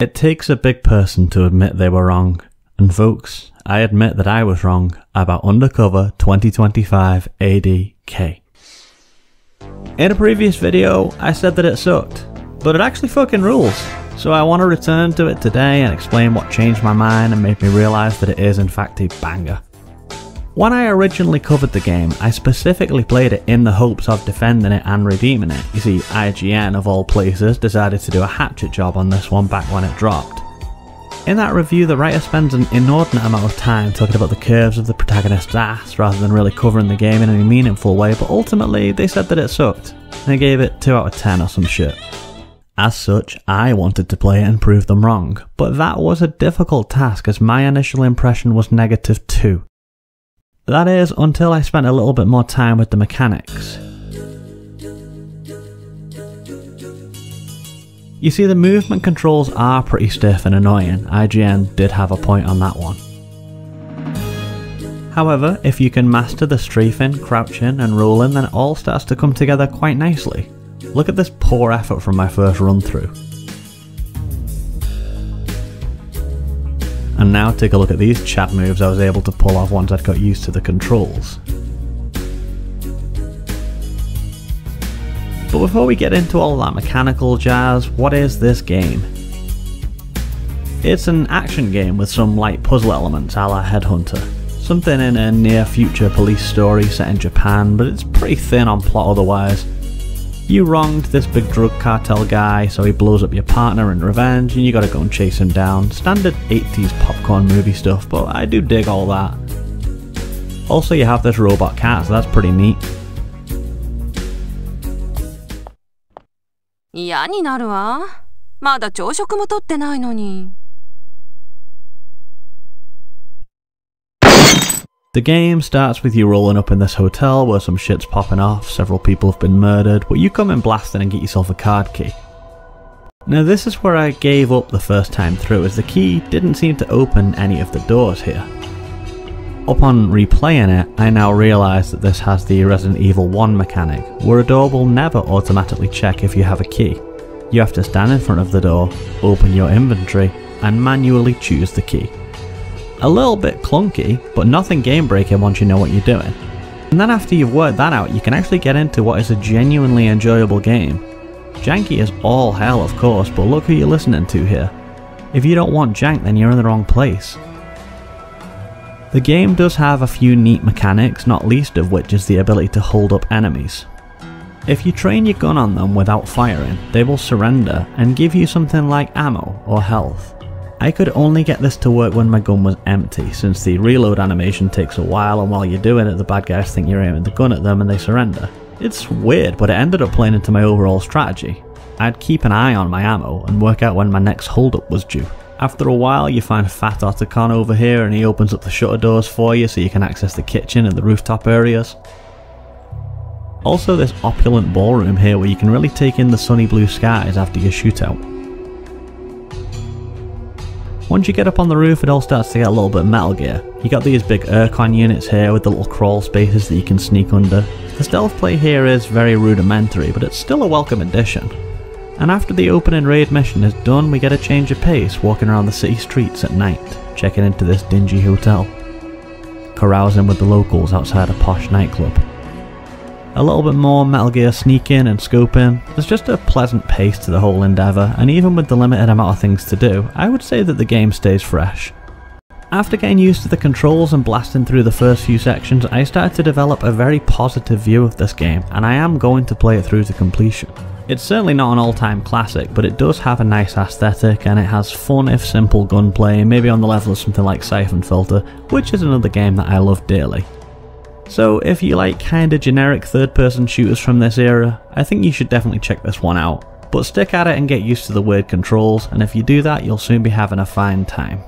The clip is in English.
It takes a big person to admit they were wrong. And folks, I admit that I was wrong about Undercover 2025 ADK. In a previous video, I said that it sucked, but it actually fucking rules. So I want to return to it today and explain what changed my mind and made me realise that it is in fact a banger. When I originally covered the game, I specifically played it in the hopes of defending it and redeeming it. You see, IGN of all places decided to do a hatchet job on this one back when it dropped. In that review, the writer spends an inordinate amount of time talking about the curves of the protagonist's ass rather than really covering the game in any meaningful way, but ultimately they said that it sucked. They gave it 2 out of 10 or some shit. As such, I wanted to play it and prove them wrong, but that was a difficult task as my initial impression was negative 2. That is, until I spent a little bit more time with the mechanics. You see, the movement controls are pretty stiff and annoying. IGN did have a point on that one. However, if you can master the strafing, crouching, and rolling, then it all starts to come together quite nicely. Look at this poor effort from my first run through. And now take a look at these chat moves I was able to pull off once I'd got used to the controls. But before we get into all that mechanical jazz, what is this game? It's an action game with some light puzzle elements a la Headhunter. Something in a near future police story set in Japan, but it's pretty thin on plot otherwise You wronged this big drug cartel guy, so he blows up your partner in revenge, and you gotta go and chase him down. Standard 80s popcorn movie stuff, but I do dig all that. Also, you have this robot cat, so that's pretty neat. 嫌になるわ。まだ朝食もとってないのに。 The game starts with you rolling up in this hotel where some shit's popping off, several people have been murdered, but you come in blasting and get yourself a card key. Now this is where I gave up the first time through as the key didn't seem to open any of the doors here. Upon replaying it, I now realise that this has the Resident Evil 1 mechanic, where a door will never automatically check if you have a key. You have to stand in front of the door, open your inventory, and manually choose the key. A little bit clunky, but nothing game breaking once you know what you're doing. And then after you've worked that out, you can actually get into what is a genuinely enjoyable game. Janky is all hell, of course, but look who you're listening to here. If you don't want jank, then you're in the wrong place. The game does have a few neat mechanics, not least of which is the ability to hold up enemies. If you train your gun on them without firing, they will surrender and give you something like ammo or health. I could only get this to work when my gun was empty, since the reload animation takes a while and while you're doing it the bad guys think you're aiming the gun at them and they surrender. It's weird, but it ended up playing into my overall strategy. I'd keep an eye on my ammo and work out when my next holdup was due. After a while you find Fat Otacon over here and he opens up the shutter doors for you so you can access the kitchen and the rooftop areas. Also this opulent ballroom here where you can really take in the sunny blue skies after your shootout. Once you get up on the roof, it all starts to get a little bit Metal Gear. You got these big aircon units here with the little crawl spaces that you can sneak under. The stealth play here is very rudimentary, but it's still a welcome addition. And after the opening raid mission is done, we get a change of pace walking around the city streets at night, checking into this dingy hotel. Carousing with the locals outside a posh nightclub a little bit more Metal Gear sneaking and scoping. There's just a pleasant pace to the whole endeavour, and even with the limited amount of things to do, I would say that the game stays fresh. After getting used to the controls and blasting through the first few sections, I started to develop a very positive view of this game, and I am going to play it through to completion. It's certainly not an all-time classic, but it does have a nice aesthetic and it has fun if simple gunplay, maybe on the level of something like Syphon Filter, which is another game that I love dearly. So if you like kinda generic third person shooters from this era, I think you should definitely check this one out. But stick at it and get used to the weird controls, and if you do that, you'll soon be having a fine time.